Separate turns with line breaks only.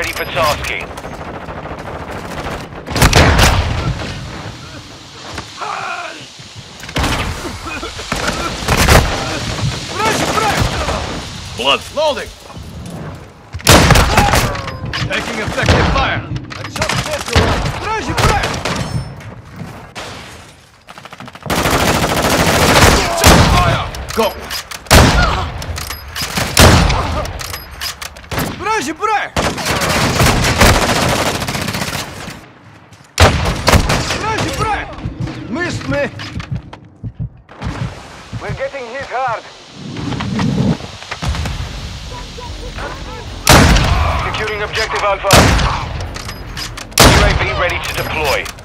ready for tasking.
Blood
loading. Taking effective fire.
Go!
Вражий брат! Вражий брат! Missed me!
We're getting hit hard. Securing objective Alpha. UAV ready to deploy.